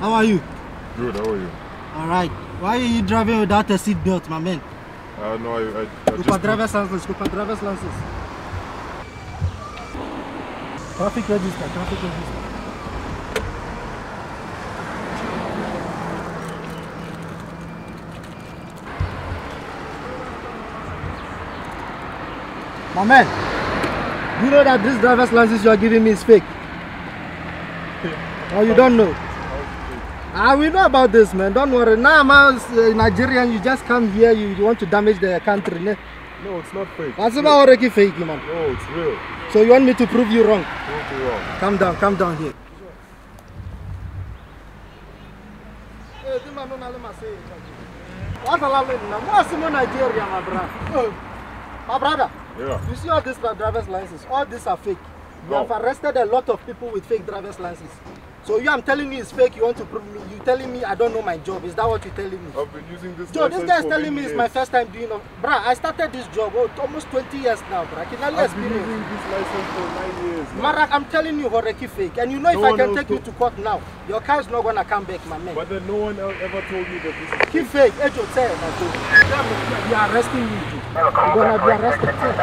How are you? Good, how are you? Alright. Why are you driving without a seat belt, my man? Uh, no, I, I, I Go for driver's license, go for driver's license. Traffic register, traffic register. My man, you know that this driver's license you are giving me is fake? Or you don't know? Ah, we know about this, man. Don't worry. Now I'm a uh, Nigerian. You just come here. You, you want to damage the country. Ne? No, it's not fake. That's It's about already fake, man. No, it's real. So you want me to prove you wrong? Prove me wrong. Calm down, calm down here. What What's in Nigeria, my brother? My brother, Yeah. you see all these driver's licenses? All these are fake. We No. have arrested a lot of people with fake driver's licenses. So you, I'm telling you it's fake. You want to prove me? You telling me I don't know my job? Is that what you're telling me? I've been using this Joe, this license guy's telling me it's my first time doing it. Bruh, I started this job oh, almost 20 years now, bruh. Kinali I've been experience. using this license for nine years. now. Marak, I'm telling you, Horeki fake. And you know, if I can else take you to court now, your car is not gonna come back, my man. But then no one el- ever told me that this is Keep fake. My dude. Tell You are arresting me, Joe. You're gonna be arrested. Say.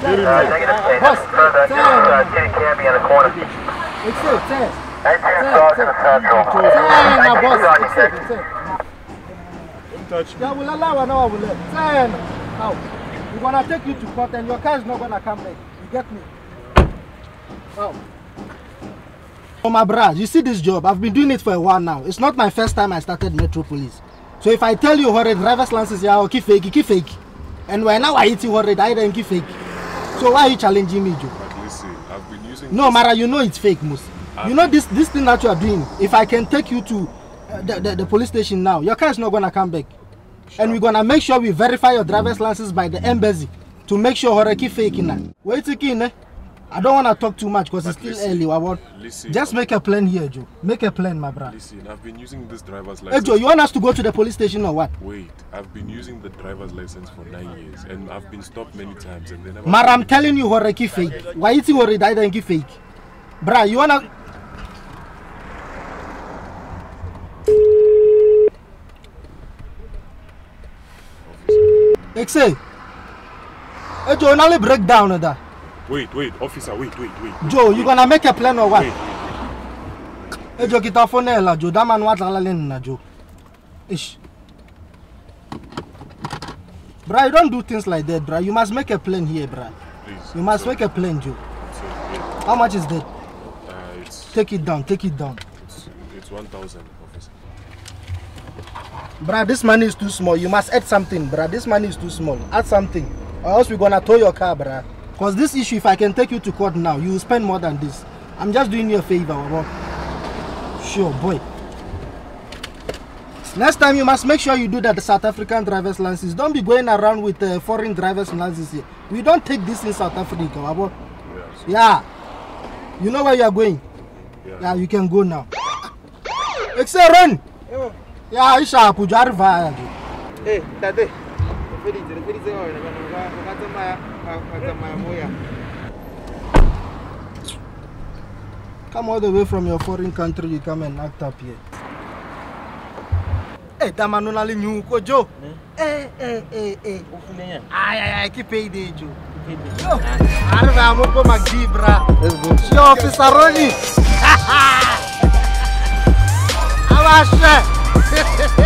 Say, Get him say, here. uh, Boss, say, Kitty Canby in the corner. it's it, say. Don't. Yeah, we'll allow an hour, will let. We're gonna take you to court and your car is not gonna come back. You get me? Now. Oh my brother, you see this job, I've been doing it for a while now. It's not my first time I started Metropolis. So if I tell you what driver's license, yeah, okay, fake, keep fake. And when now I hit you what I then keep fake. So why are you challenging me, Joe? But listen, I've been using No, Mara, you know it's fake, Mus. You know this this thing that you are doing. If I can take you to uh, the, the, the police station now, your car is not gonna come back. And we're gonna make sure we verify your driver's license by the embassy to make sure Horeki fake in that. Wait again, eh? I don't wanna talk too much because it's But still listen, early. Wabon. Listen, Just make a plan here, Joe. Make a plan, my brother. listen, I've been using this driver's Hey, license. Joe, you want us to go to the police station or what? Wait, I've been using the driver's license for nine years and I've been stopped many times and never. Mara, I'm telling you, Horeki fake. Why is it worried? I don't fake. Bruh, you wanna. Exe. Hey, Joe, only break down that. Wait, wait, officer, wait, wait, wait. wait, Joe, you wait, gonna make a plan or what? Wait, Hey, Joe, kita phone la Joe. That man what la na Joe. Ish. Bruh, you don't do things like that, bruh. You must make a plan here, bruh. please. You must sir, make a plan, Joe. sir, yeah, How much is that? uh, it's, Take it down, take it down. it's, it's 1,000, officer. Bruh, this money is too small. You must add something, bruh. This money is too small. Add something. Or else we're gonna tow your car, bruh. Cause this issue, if I can take you to court now, you will spend more than this. I'm just doing you a favor, bro. Sure, boy. Next time you must make sure you do that the South African driver's license. Don't be going around with uh, foreign driver's license here. We don't take this in South Africa, bro. Yeah, Yeah. You know where you are going? yeah. Yeah, you can go now. Excel, run! Yeah, E aí, isha kuja arriva Eh, tate. Felice, felice wewe na kana wakatamba wakatamba moia. Come all the way from your foreign country you come and act up here. Eh, dama nuna li nyu ko jo. Eh, eh, eh, eh. eh. Ufunenya. Ai ai ai, que peido, jo. Yo, arriva mo ko magdibra. Let's go. Yo, fisaroni. Ha ha. Abaixa. Yeah.